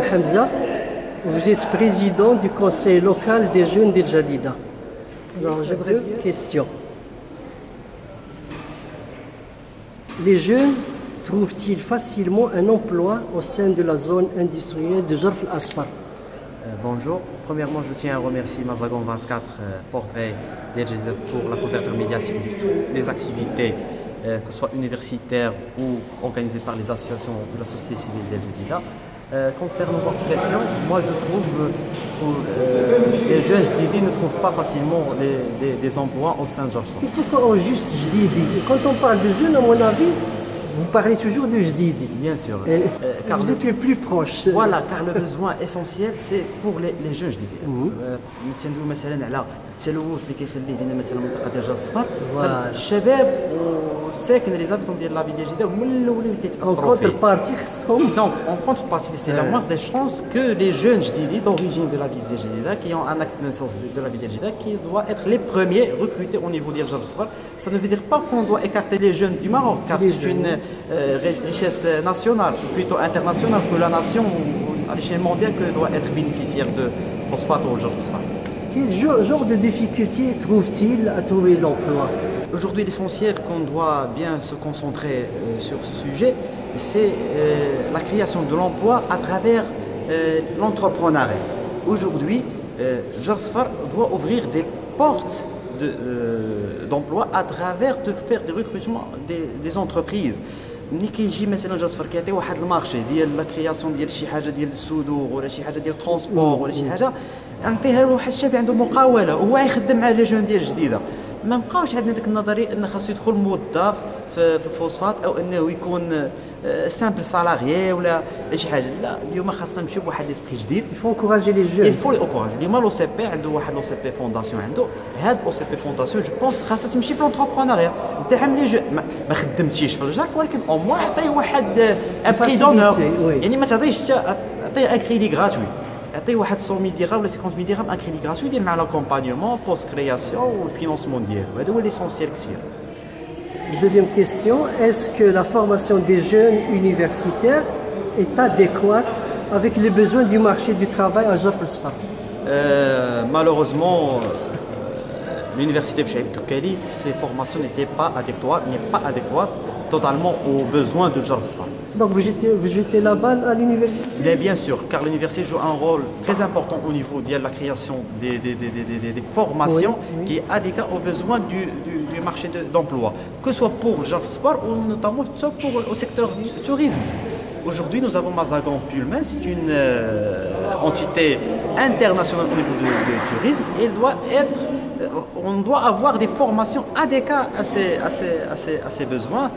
Hamza. Vous êtes président du conseil local des jeunes d'El Jadida. Alors, j'ai deux. Les jeunes trouvent-ils facilement un emploi au sein de la zone industrielle de Jarf al-Asfar? Euh, bonjour. Premièrement, je tiens à remercier Mazagon 24 euh, Portrait d'El-Jadida pour la couverture médiatique de toutes les activités, euh, que ce soit universitaires ou organisées par les associations de la société civile d'El-Jadida. Euh, concernant l'emportation, moi je trouve euh, que euh, les jeunes JDD ne trouvent pas facilement des emplois au sein de Georges Sand. Pourquoi on juste JDD Quand on parle de jeunes, à mon avis, vous parlez toujours de JDD. Bien sûr. Euh, car vous êtes le plus proche. Voilà, car le besoin essentiel, c'est pour les, les jeunes JDD. نتندو مثلا على التلوث اللي كيخليه لنا مثلا منطقه ديال جبل الصفر فوالا. الشباب والساكن لي زابيتون ديال لافي ديال جده هما الاولين اللي En كيتاثروا فيه contrepartie, خصهم Donc, en contrepartie, c'est la moindre des chances que les jeunes JDD d'origine de la ville de Jeddah, qui ont un acte de naissance de, de la ville de Jeddah, qui doivent être les premiers recrutés au niveau d'El Jabsfar. Ça ne veut dire pas qu'on doit écarter les jeunes du Maroc, car Les c'est jeunes. une euh, ri- richesse nationale, ou plutôt internationale, que la nation, à l'échelle mondiale, que doit être bénéficiaire de phosphate au Jabsfar. Quel genre de difficultés trouvent-ils à trouver l'emploi? Aujourd'hui, l'essentiel qu'on doit bien se concentrer euh, sur ce sujet, c'est euh, la création de l'emploi à travers euh, l'entrepreneuriat. Aujourd'hui, Jarsfar doit ouvrir des portes de, d'emploi à travers de faire des recrutements des entreprises. ملي كيجي مثلا جاسفر كيعطي واحد المارشي ديال لا كرياسيون ديال شي حاجة ديال السودوغ ولا شي حاجة ديال ترونسبور ولا شي حاجة نعطيها لواحد الشاب عنده مقاولة هو يخدم مع les jeunes ديال جديدة. ما بقاوش عندنا ديك النظرية إن خاصو يدخل موظف في الفوسفات أو أنه يكون simple salarié ولا شي حاجة. لا اليوم خاصنا نمشيو بواحد l'esprit جديد. Il faut encourager les jeunes. Il faut les encourager. اليوم l'OCP عنده واحد l'OCP Fondation عنده هاد OCP Fondation je pense خاصها تمشي في l'entrepreneuriat انت ملي جو ما, خدمتيش في الجاك ولكن au moins عطيه واحد un prêt d'honneur. يعني ما تعطيش حتى عطيه ان كريدي غراتوي عطيه واحد 100 درهم ولا 50000 درهم ان كريدي غراتوي يدير مع لاكومبانيومون بوست كرياسيون والفينونسمون ديالو هذا هو ليسونسيال كثير. Deuxième question, est-ce que la formation des jeunes universitaires est adéquate avec les besoins du marché du travail à Jaffa Euh, malheureusement, euh, l'université Bchaïb Toukali, ses formations n'étaient pas adéquates, n'est pas adéquate totalement aux besoins de Sfar. Donc vous jetez, vous jetez la balle à l'université? Mais bien sûr, car l'université joue un rôle très important au niveau de la création des, des- des- des- formations Oui, oui. qui est adéquat aux besoins du, du- du marché de- d'emploi, que ce soit pour Sport ou notamment pour au secteur du tourisme. Aujourd'hui, nous avons Mazagan Pulman, c'est une euh, entité internationale au niveau du tourisme. Et elle doit être, euh, on doit avoir des formations adéquates à ces, à ces, à ces, besoins.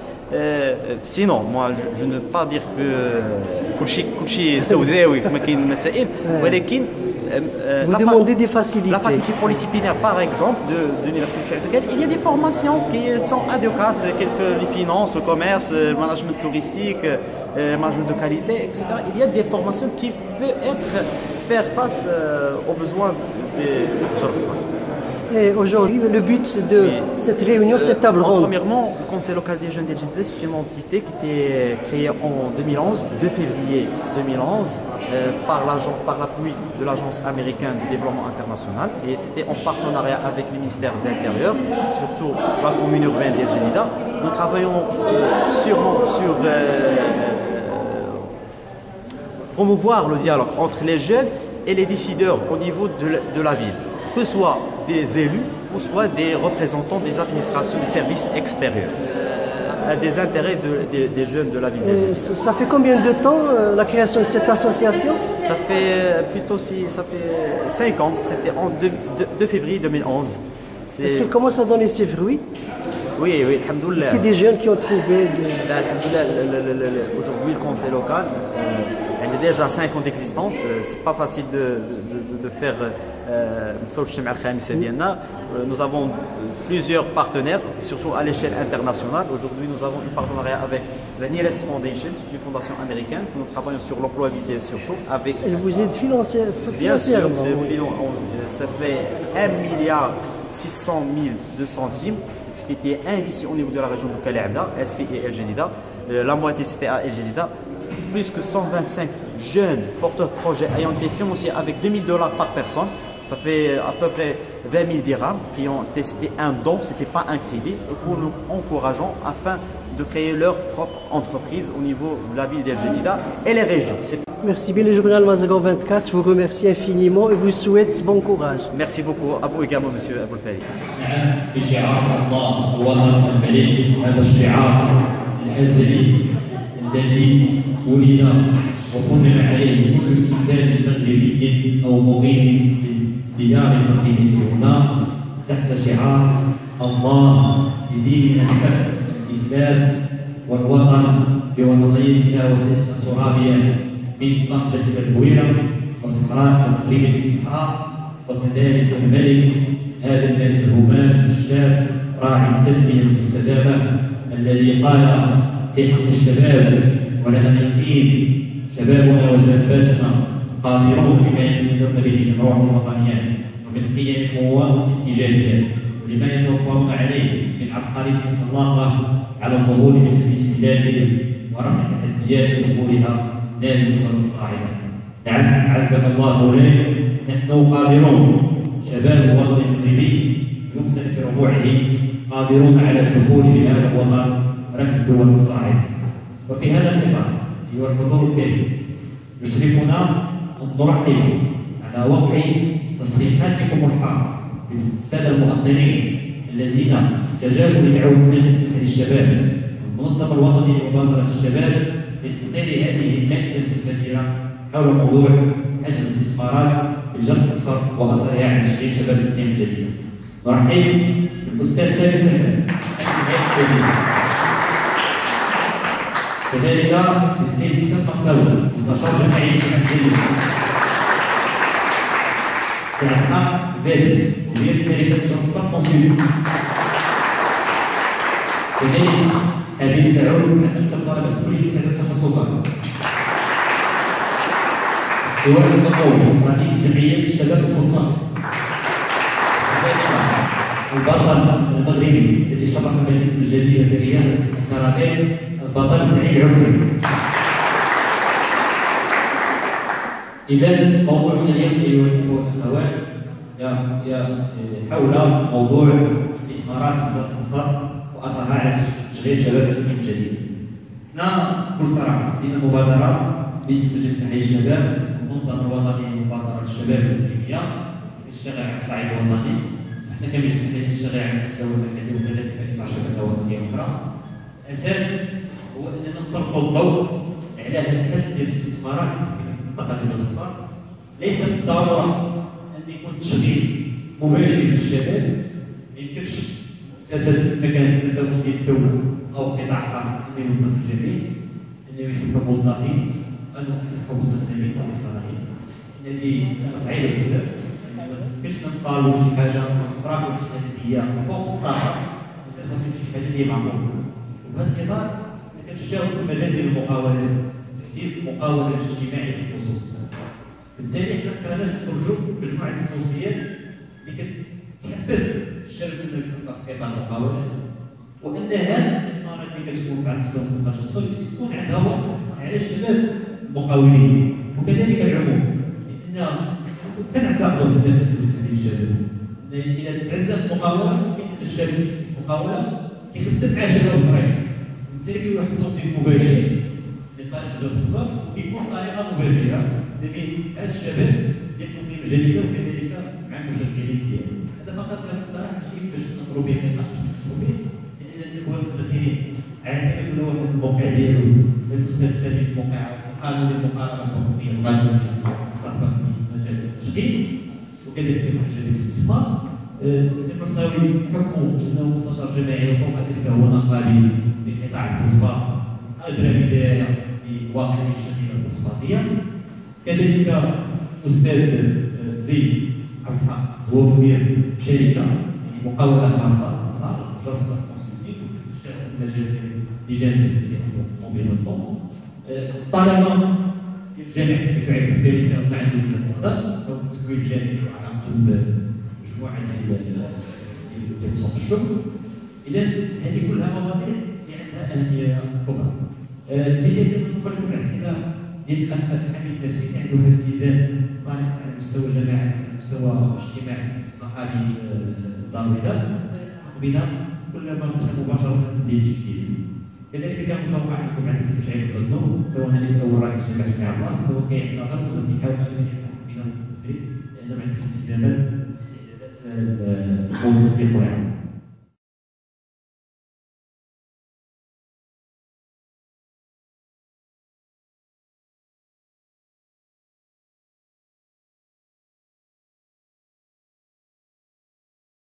Sinon, moi, je, ne veux pas dire que vous la demandez des facilités. La faculté pluridisciplinaire, par exemple, de, l'Université de il y a des formations qui sont adéquates, quelques, les finances, le commerce, euh, le management touristique, le management de qualité, etc. Il y a des formations qui peuvent être, faire face aux besoins des, des et aujourd'hui, le but de cette réunion, cette table Euh, ronde, Premièrement, le Conseil local des jeunes d'LGTD, c'est une entité qui était créée en 2011, 2 février 2011, euh, par l'appui de l'Agence américaine de développement international. Et c'était en partenariat avec le ministère de l'Intérieur, surtout la commune urbaine d'El-Jadida. Nous travaillons euh, sûrement sur euh, promouvoir le dialogue entre les jeunes et les décideurs au niveau de la, de la ville, que ce soit des élus ou soit des représentants des administrations des services extérieurs, à des intérêts de- des- des jeunes de la ville. d'Alger. ça fait combien de temps euh, la création de cette association? Ça fait euh, plutôt si, ça fait 5 ans, c'était en 2, février 2011. C'est- Est-ce qu'elle commence à donner ses fruits? Oui, oui, Est-ce qu'il y a des jeunes qui ont trouvé des... Aujourd'hui le conseil local, euh, déjà 5 ans d'existence, euh, c'est pas facile de, de, de, de faire euh, euh, nous avons plusieurs partenaires, surtout à l'échelle internationale. Aujourd'hui, nous avons un partenariat avec la Niels Foundation, c'est une fondation américaine nous travaillons sur l'emploi l'employabilité surtout. Avec Elle vous aide financière, Bien sûr, ça fait 1 milliard 600 000 de centimes, ce qui était investi au niveau de la région de Calabria, SFI et El Genida. La moitié c'était à El Genida plus que 125 jeunes porteurs de projets ayant été financés avec 2000 dollars par personne. Ça fait à peu près 20 000 dirhams qui ont été, c'était un don, c'était pas un crédit, et que nous encourageons afin de créer leur propre entreprise au niveau de la ville d'El Jadida et les régions. Merci bien, le journal Mazagan 24 vous remercie infiniment et vous souhaite bon courage. Merci beaucoup à vous également, monsieur Abou Farid. ولد وقدم عليه كل إنسان مغربي أو مقيم في ديار المقدسي هنا تحت شعار الله لديننا السبت الإسلام والوطن بوطنيتنا وحدتنا الترابيه من طنجة البويرة وصحراء المغربيه الصحراء وكذلك الملك هذا الملك الهمام الشاب راعي التنمية المستدامه الذي قال في حق الشباب ولنا اليقين شبابنا وشاباتنا قادرون بما يستمدون به من روح الوطنيات ومن قيم الايجابيه ولما يتوفرون عليه من عبقرية خلاقه على الظهور بتلبيس بلادهم ورفع تحديات دخولها لا للدول الصاعدة. نعم عزك الله مولاي نحن قادرون. شباب الوطن المغربي بمختلف ربوعه قادرون على الدخول بهذا الوطن. ركب الدول الصاعدة. وفي هذا الاطار أيها الحضور الكريم يشرفنا أن نرحب على وقع تصريحاتكم الحاره بالسادة المؤطرين الذين استجابوا لدعوة مجلس الشباب والمنظمة الوطني لمبادرة الشباب لتقدير هذه المائده المستديرة حول موضوع حجم الاستثمارات في الجرف الأصفر واثرها على تشغيل شباب الاثنين الجديده. نرحب بالأستاذ سامي سلمان كذلك بالسيد حسن مقساوي مستشار جمعيه المحليه سعدنا زادي مدير شركه ترانسبورت كونسيل كذلك حبيب سعود من انسب طلبه كليه مساعده التخصصات سواء القطوف رئيس جمعية الشباب الفصلان البطل المغربي الذي شرف المدينة الجديدة في رياضه الكاراتيه البطل سعيد عمري اذا موضوعنا اليوم أيها الاخوه والاخوات يا حول موضوع استثمارات الاقتصاد واثرها على تشغيل شباب التنميه الجديده. هنا بكل صراحة لدينا مبادره باسم مجلس تحرير الشباب المنظمه الوطنيه لمبادرة الشباب الاقليميه تشتغل على الصعيد الوطني إحنا كمجلس تحرير نشتغل على مستوى المحلي وكذلك في 12 وطنيه أخرى. الاساس هو اننا نسلط الضوء على هذا الحد ديال الاستثمارات في منطقه الاستثمار ليس بالضرورة أن يكون تشغيل مباشر للشباب ما يمكنش مؤسسات سياسه ديال الدولة أو قطاع خاص انه يوظف الجميع إنه يصبحوا موظفين انه يصبحوا مستخدمين واتصاليين هذه مساله صعيبه بزاف ما يمكنش نطالبوا شي حاجة أخرى شي حاجة هي فوق الطاقه مساله شي حاجة اللي معموله وفي هذا الإطار كنشتغل في المجال ديال المقاولات تأسيس المقاولة الاجتماعية بالخصوص بالتالي حنا مكرهناش نخرجوا بمجموعه التوصيات اللي كتحفز الشباب انه يتفقه في قطاع المقاولات وأن هذه الاستثمارات اللي كتكون في عام الصغر تكون عندها وقت على الشباب المقاولين وكذلك العموم لأن كنعتقدوا في هذا بالنسبة للشباب إذا تعززت المقاولة ممكن أن الشباب يتسس مقاولة كيخدم مع شباب اخرين بالتالي واحد التوظيف مباشر لطالب جوه الصغر وكيكون طريقه مباشره ما بين هاد الشباب ديال التنظيم الجديده وكذلك مع المشغلين ديالو هذا فقط صراحة ماشي باش نضربوا به نضربوا به لأن الاخوان المستثمرين عاد كيقولوا واحد الموقع ديالو الاستاذ سامي الموقع قانون المقارنه الحقوقيه القانونيه الصحفه في مجال التشغيل وكذلك في مجال الاستثمار السي مرساوي حكموا انه مستشار جماعي وفوق ذلك هو نقابي بقطاع الفوسفات ادرى بدايه بواقع الشركة الفوسفاتيه كذلك أستاذ زيد عبد الحق هو مدير شركه مقاوله خاصه صار جرسه كونسلتينغ تشتغل في مجال لجان الانفيرونمون الطلبه ديال جامعه شعيب الدارسه عندهم وجهه نظر أو التكوين الجامعي وعلاقته مجموعه ديال صوت الشغل. إذا هذه كلها مواضيع اللي عندها أهمية كبرى. بدايه نقول لكم الأسئلة ديال الاخ حميد نسيم عنده الاتزان طالع على مستوى الجماعه على مستوى الاجتماع هذه الضامنه بنا كلما ندخل مباشرة في الجديد. كذلك كان متوقع أنكم عند السي شعيب تظنوا سواء أنا اول راي في مع الله سواء كيعتذر ولا كيحاول أن